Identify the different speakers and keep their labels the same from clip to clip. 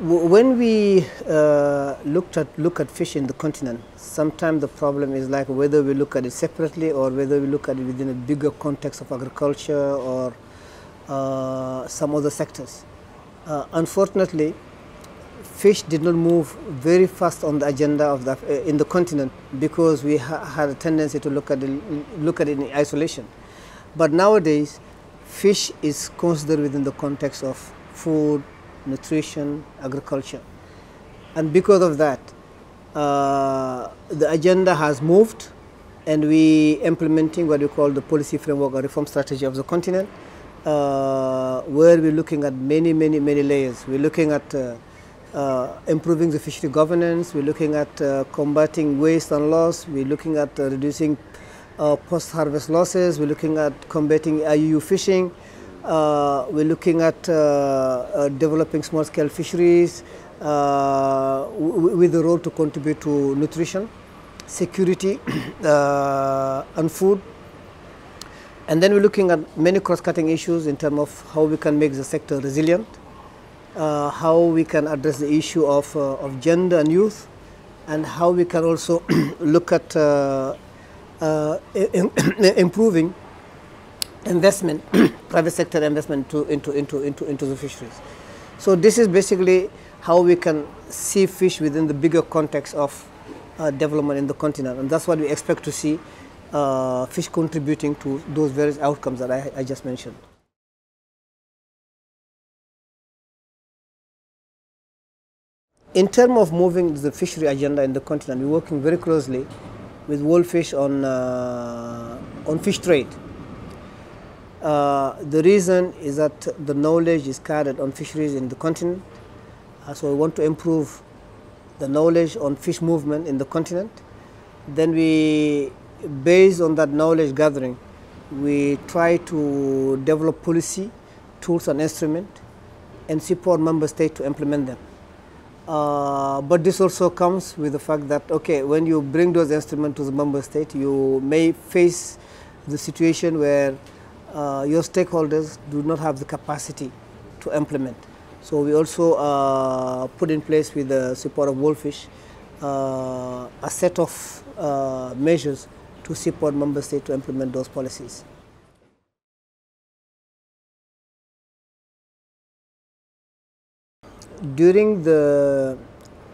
Speaker 1: when we uh, looked at look at fish in the continent, sometimes the problem is like whether we look at it separately or whether we look at it within a bigger context of agriculture or uh, some other sectors. Uh, unfortunately, fish did not move very fast on the agenda of the, uh, in the continent because we ha had a tendency to look at, it, look at it in isolation. But nowadays, fish is considered within the context of food, nutrition, agriculture. And because of that, uh, the agenda has moved and we implementing what we call the policy framework or reform strategy of the continent, uh, where we're looking at many, many, many layers. We're looking at uh, uh improving the fishery governance, we're looking at uh, combating waste and loss, we're looking at uh, reducing post-harvest losses, we're looking at combating IUU fishing, uh, we're looking at uh, uh, developing small-scale fisheries with the role to contribute to nutrition, security, and food. And then we're looking at many cross-cutting issues in terms of how we can make the sector resilient, uh, how we can address the issue of, uh, of gender and youth, and how we can also look at uh, improving investment, private sector investment to, into, into, into, into the fisheries. So this is basically how we can see fish within the bigger context of uh, development in the continent. And that's what we expect to see uh, fish contributing to those various outcomes that I, I just mentioned. In terms of moving the fishery agenda in the continent, we're working very closely with WorldFish on, uh, on fish trade. Uh, the reason is that the knowledge is carried on fisheries in the continent. Uh, so we want to improve the knowledge on fish movement in the continent. Then we, based on that knowledge gathering, we try to develop policy, tools and instruments, and support member states to implement them. Uh, but this also comes with the fact that, okay, when you bring those instruments to the member state, you may face the situation where uh, your stakeholders do not have the capacity to implement. So we also uh, put in place with the support of WorldFish uh, a set of uh, measures to support member states to implement those policies. During the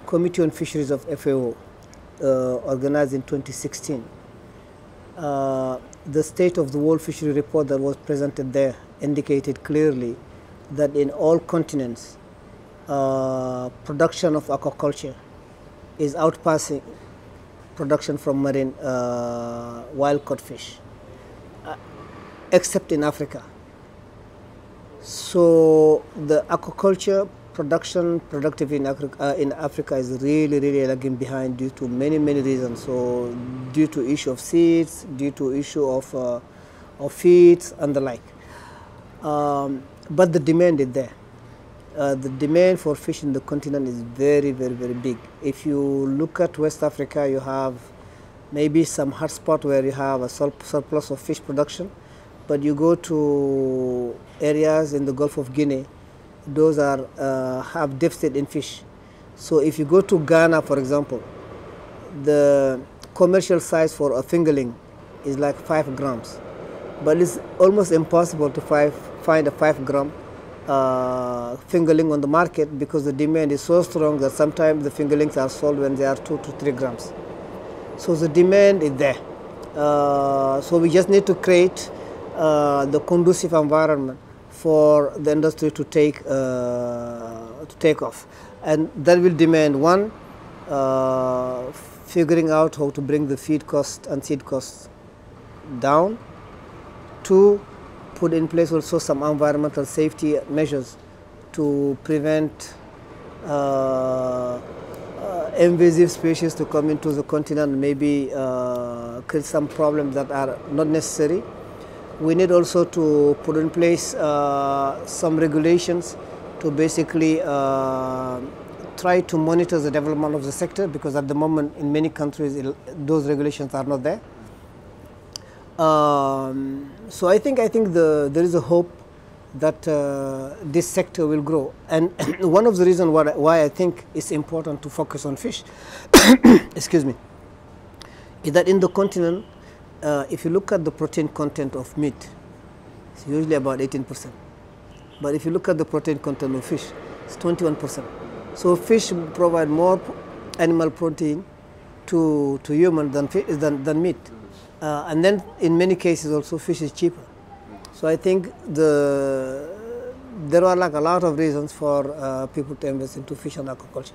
Speaker 1: Committee on Fisheries of FAO, uh, organized in 2016, uh, the state of the world fishery report that was presented there indicated clearly that in all continents, uh, production of aquaculture is outpassing production from marine uh, wild caught fish, uh, except in Africa. So the aquaculture production productive in Africa, uh, in Africa is really, really lagging behind due to many, many reasons. So due to issue of seeds, due to issue of, uh, of feeds and the like. Um, but the demand is there. Uh, the demand for fish in the continent is very, very, very big. If you look at West Africa, you have maybe some hotspot where you have a surplus of fish production, but you go to areas in the Gulf of Guinea, those are uh, have deficit in fish. So if you go to Ghana, for example, the commercial size for a fingerling is like five grams, but it's almost impossible to five, find a five gram uh, fingerling on the market because the demand is so strong that sometimes the fingerlings are sold when they are two to three grams. So the demand is there. Uh, so we just need to create uh, the conducive environment for the industry to take uh, to take off, and that will demand one uh, figuring out how to bring the feed cost and seed costs down. Two, put in place also some environmental safety measures to prevent uh, uh, invasive species to come into the continent, maybe uh, create some problems that are not necessary. We need also to put in place uh, some regulations to basically uh, try to monitor the development of the sector because at the moment in many countries it, those regulations are not there. Um, so I think I think the there is a hope that uh, this sector will grow. And one of the reasons why, why I think it's important to focus on fish, excuse me, is that in the continent, uh, if you look at the protein content of meat, it's usually about 18%. But if you look at the protein content of fish, it's 21%. So fish provide more animal protein to, to human than, than, than meat. Uh, and then in many cases also fish is cheaper. So I think the, there are like a lot of reasons for uh, people to invest into fish and aquaculture.